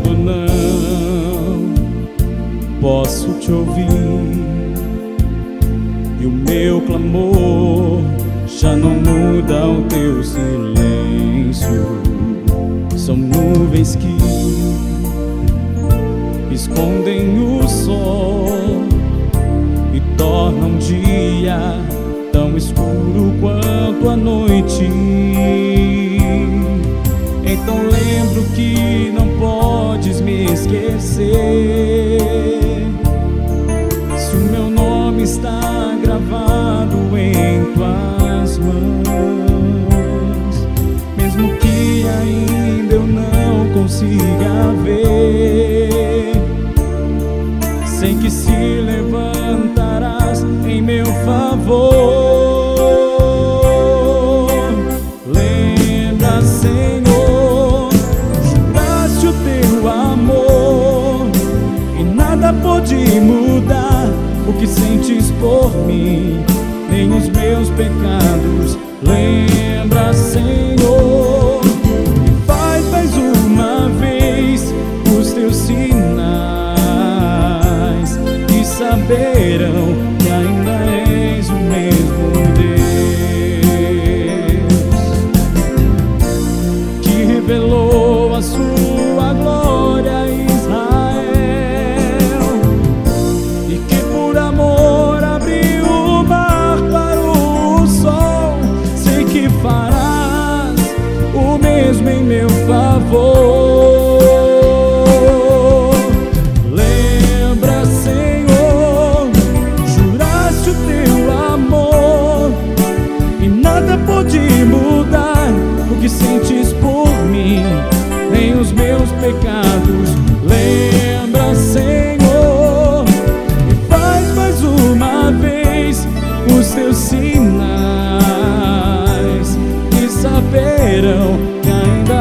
quando não posso te ouvir e o meu clamor já não muda o teu silêncio. São nuvens que escondem o sol e tornam o dia tão escuro quanto a noite. Esquecer. Se o meu nome está gravado em tuas mãos, mesmo que ainda eu não consiga ver, sei que se levantarás em meu favor. Que sentes por mim, nem os meus pecados. Lembra, Senhor, e faz mais uma vez os teus sinais e saberão sinais que saberão que ainda